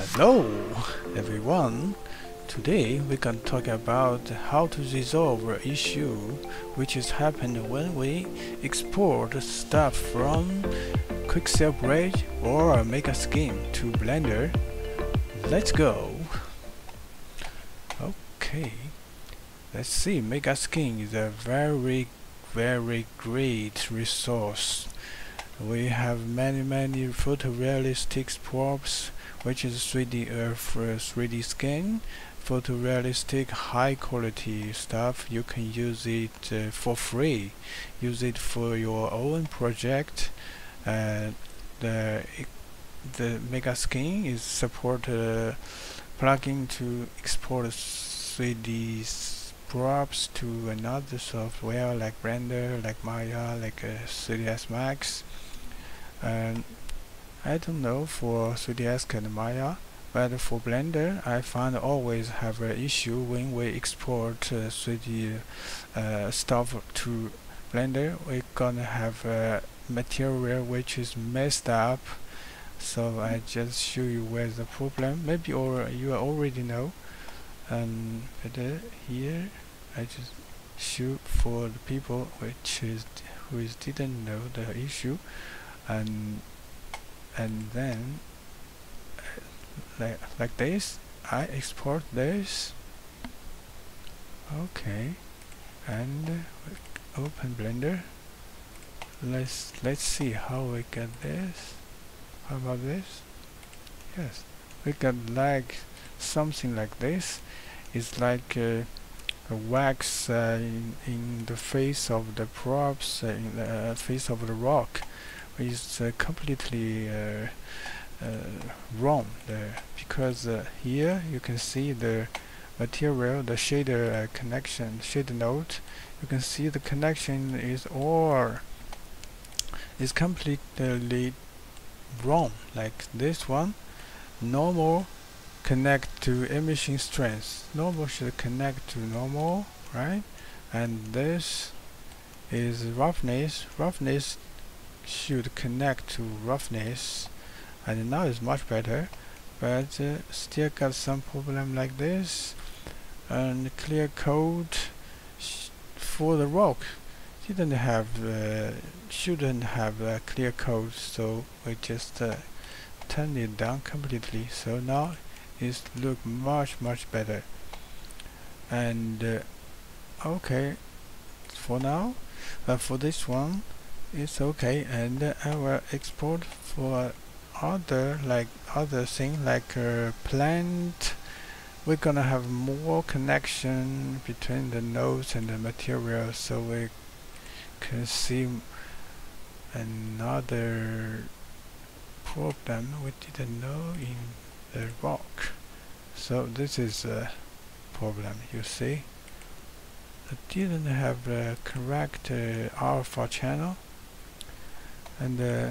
Hello everyone. Today we can talk about how to resolve an issue which has happened when we export stuff from Quixel Bridge or Megascan to Blender. Let's go. Okay. Let's see. Megascan is a very very great resource. We have many many photorealistic props which is 3D uh, 3D scan photorealistic high quality stuff. You can use it uh, for free. Use it for your own project. Uh, the the Megascan is support uh, plugin to export 3D props to another software like Blender, like Maya, like uh, 3ds Max and I don't know for 3ds and Maya but for Blender I find always have an issue when we export uh, 3D uh, stuff to Blender. We're gonna have a material which is messed up. So I just show you where's the problem. Maybe or you already know. And um, here I just show for the people which is who is didn't know the issue and and then like like this I export this. Okay. And uh, open blender. Let's let's see how we get this. How about this? Yes. We got like something like this. It's like uh, a wax uh, in, in the face of the props uh, in the uh, face of the rock is uh, completely uh, uh, wrong there. Because here you can see the material the shader connection shader node. You can see the connection is all is completely wrong. Like this one normal connect to emission strength. Normal should connect to normal right? And this is roughness roughness should connect to roughness and now it's much better but uh, still got some problem like this and clear coat for the rock. Didn't have uh, shouldn't have a clear coat so we just uh, turned it down completely. So now it look much much better. And uh, okay for now for this one it's okay and uh, I will export for other like other thing like uh, plant. We're gonna have more connection between the nodes and the material so we can see another problem. We didn't know in the rock. So this is a problem you see. I didn't have the correct uh, alpha channel and uh,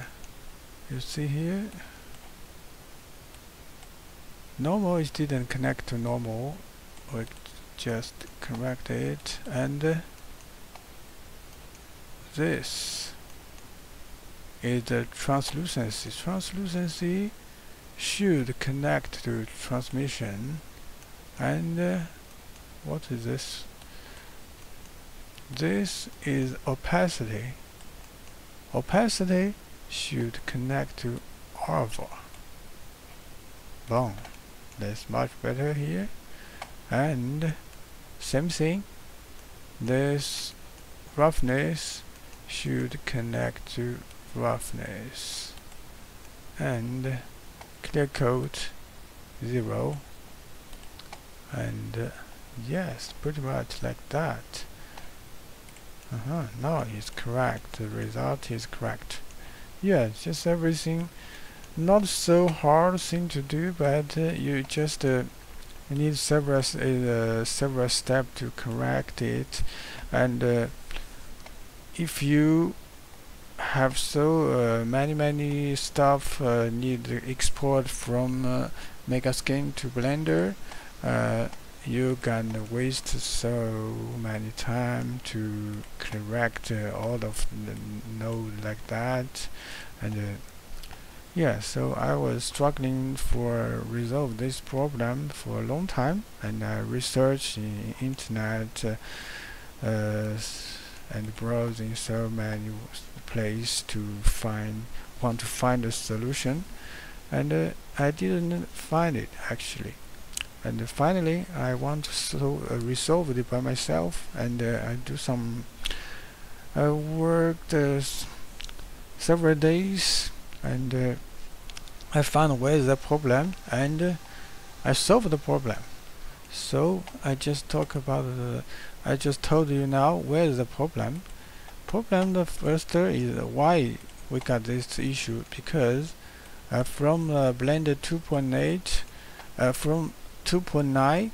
you see here? Normal it didn't connect to normal we just correct it and uh, this is the translucency. Translucency should connect to transmission. And uh, what is this? This is opacity opacity should connect to alpha. Boom. That's much better here. And same thing. This roughness should connect to roughness. And clear coat 0 and uh, yes pretty much like that uh -huh, now it's correct. The result is correct. Yeah, just everything. Not so hard thing to do, but uh, you just uh, need several uh, several steps to correct it. And uh, if you have so uh, many many stuff uh, need export from uh, Megascan to Blender you can waste so many time to correct uh, all of the node like that. And uh, yeah so I was struggling for resolve this problem for a long time. And I researched in internet uh, uh, and browsing so many places to find want to find a solution. And uh, I didn't find it actually and finally I want to uh, resolve it by myself and uh, I do some I worked uh, several days and I found where is the problem and I solved the problem. So I just talk about the I just told you now where is the problem. Problem the first is why we got this issue because uh, from uh, Blender 2.8 uh, from 2.9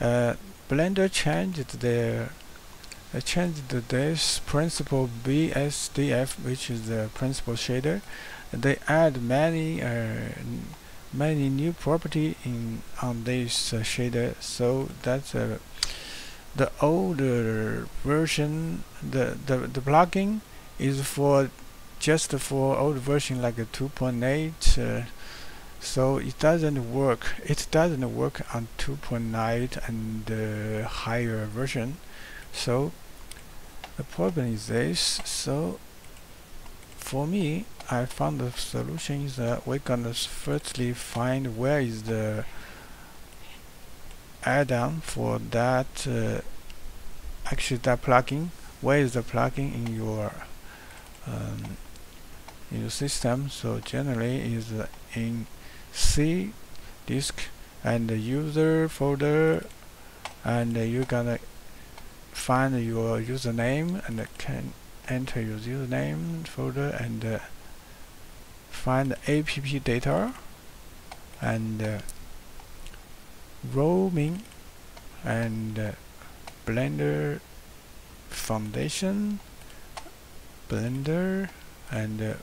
uh, Blender changed their uh, changed this principal BSDF which is the principal shader. They add many uh, many new property in on this uh, shader. So that's uh, the older version the, the the plugin is for just for old version like a 2.8 uh, so it doesn't work it doesn't work on 2.9 and uh, higher version. So the problem is this. So for me I found the solution is that we're gonna firstly find where is the add-on for that uh, actually that plugin. Where is the plugin in your um, in your system? So generally is in C disk and the user folder and uh, you're gonna find your username and can enter your username folder and uh, find app data and uh, roaming and uh, blender foundation blender and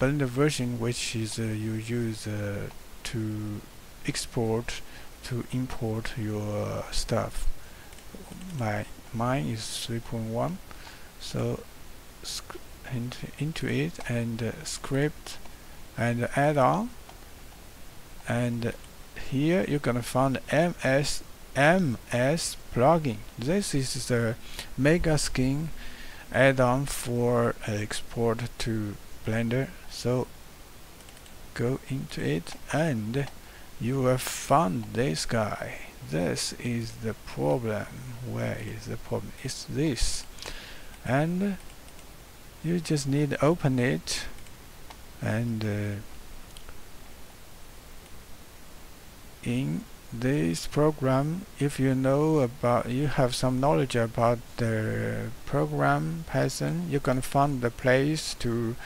uh, uh, the version which is uh, you use uh, to export to import your stuff. My mine is 3.1 so into, into it and uh, script and add on. And here you're gonna find ms ms plugin. This is the Megascan add-on for uh, export to blender. So go into it and you have found this guy. This is the problem. Where is the problem? It's this. And you just need to open it and uh, in this program if you know about you have some knowledge about the program Python you can find the place to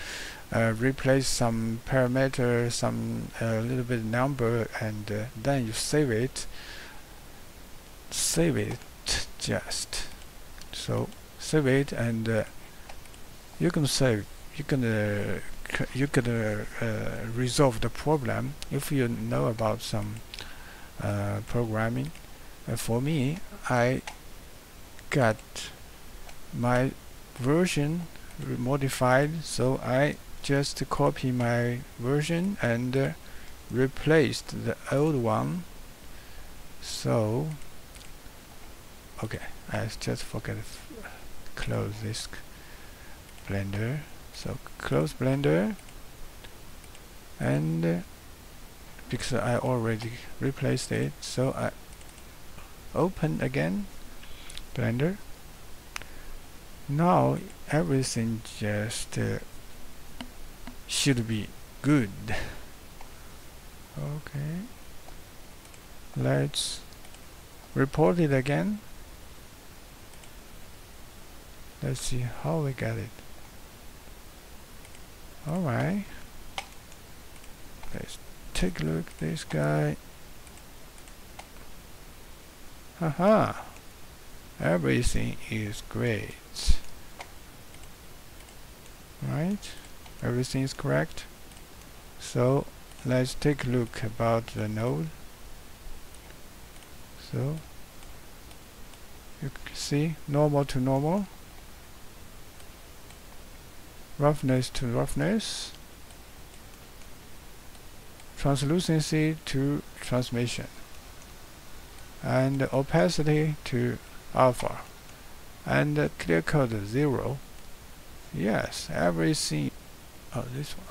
uh, replace some parameter some uh, little bit number and uh, then you save it. Save it just. So save it and uh, you can save you can uh, you can uh, resolve the problem if you know about some uh, programming. For me I got my version modified so I just copy my version and uh, replaced the old one. So okay I just forget close this blender. So close blender. And uh, because I already replaced it. So I open again blender. Now everything just uh, should be good. Okay. Let's report it again. Let's see how we get it. Alright let's take a look at this guy. Haha everything is great. Right? Everything is correct? So let's take a look about the node. So you can see? Normal to normal. Roughness to roughness translucency to transmission and opacity to alpha and clear coat 0 yes everything oh this one.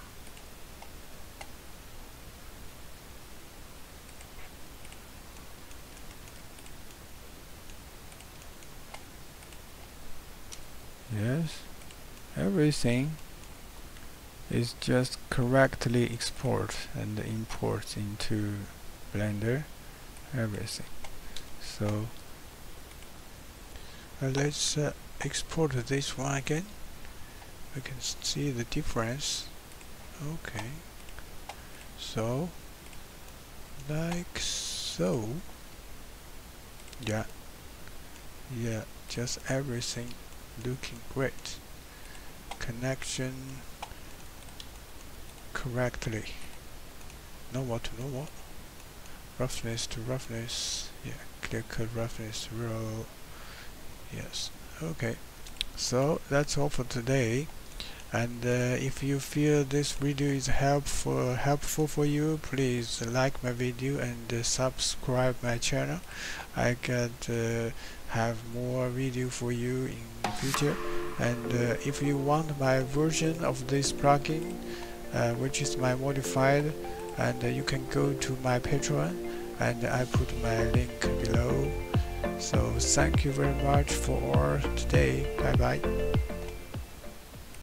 Yes everything is just correctly export and import into blender everything. So uh, let's uh, export this one again. We can see the difference. Okay. So like so. Yeah. Yeah just everything looking great. Connection correctly. No normal to normal roughness to roughness. Yeah clear coat roughness real. Yes. Okay. So that's all for today. And uh, if you feel this video is helpful helpful for you please like my video and uh, subscribe my channel. I can uh, have more video for you in the future. And uh, if you want my version of this plugin which is my modified and uh, you can go to my Patreon and I put my link below. So thank you very much for today. Bye bye